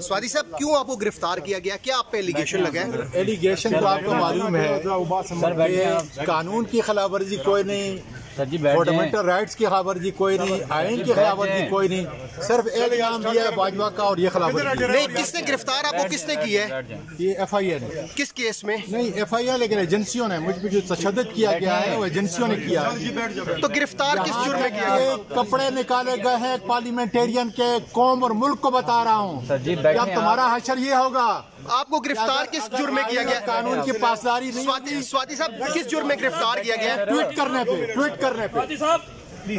स्वादी साहब क्यों आपको गिरफ़्तार किया गया? क्या आप पे एलिगेशन लगा है? एलिगेशन तो आपको मालूम है कानून की खिलाफ वर्जी कोई नहीं फंडामेंटल राइट्स की खिलाफ वर्जी कोई नहीं आइन की खिलाफ वर्जी कोई नहीं। सिर्फ़ एक नाम दिया है बाजवा का और ये खिलाफवर्जी नहीं किसने गिरफ़्तार? आपको किसने किया है? ये एफ़ आई ए ने किस केस में? नहीं एफ़ आई ए लेकिन एजेंसियों ने मुझ पर जो तशद किया गया है। वो एजेंसियों ने किया तो गिरफ़्तार किस जुर्म में किया कपड़े निकाले गए हैं पार्लियामेंटेरियन के कौम और मुल्क को बता रहा हूँ। तुम्हारा हशर ये होगा आपको गिरफ़्तार किस जुर्म में किया गया? कानून की पासदारी स्वाति स्वाति साहब किस जुर्म में गिरफ़्तार किया गया? ट्वीट करने पे ट्वीट करने पे।